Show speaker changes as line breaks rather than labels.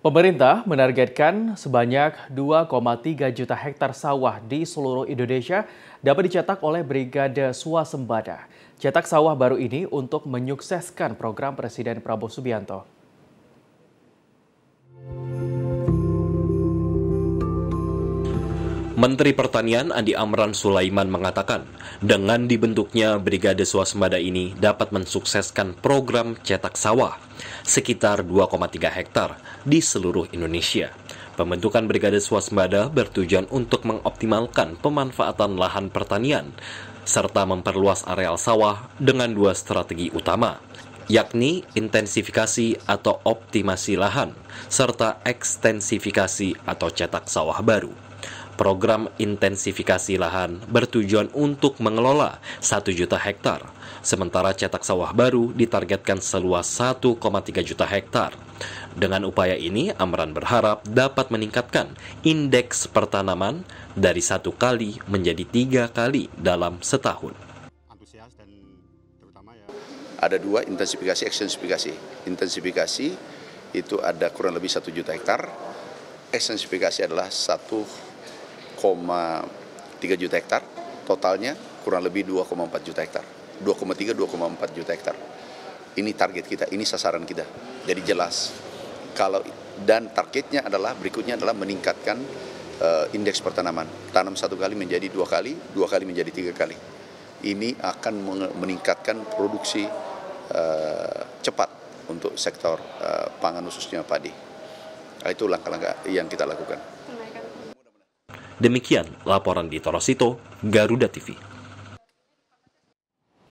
Pemerintah menargetkan sebanyak 2,3 juta hektar sawah di seluruh Indonesia dapat dicetak oleh Brigade Swasembada. Cetak sawah baru ini untuk menyukseskan program Presiden Prabowo Subianto.
Menteri Pertanian Andi Amran Sulaiman mengatakan, dengan dibentuknya Brigade Swasembada ini dapat mensukseskan program cetak sawah sekitar 2,3 hektar di seluruh Indonesia. Pembentukan Brigade Swasembada bertujuan untuk mengoptimalkan pemanfaatan lahan pertanian serta memperluas areal sawah dengan dua strategi utama, yakni intensifikasi atau optimasi lahan, serta ekstensifikasi atau cetak sawah baru. Program intensifikasi lahan bertujuan untuk mengelola 1 juta hektar, sementara cetak sawah baru ditargetkan seluas 1,3 juta hektar. Dengan upaya ini, Amran berharap dapat meningkatkan indeks pertanaman dari satu kali menjadi tiga kali dalam setahun.
Ya. Ada dua intensifikasi, ekstensifikasi. Intensifikasi itu ada kurang lebih satu juta hektar, ekstensifikasi adalah satu 2,3 juta hektar, totalnya kurang lebih 2,4 juta hektar. 2,3 2,4 juta hektar. Ini target kita, ini sasaran kita. Jadi jelas. Kalau dan targetnya adalah berikutnya adalah meningkatkan uh, indeks pertanaman. Tanam satu kali menjadi dua kali, dua kali menjadi tiga kali. Ini akan meningkatkan produksi uh, cepat untuk sektor uh, pangan khususnya padi. Nah, itu langkah-langkah yang kita lakukan.
Demikian laporan di Torosito, Garuda TV.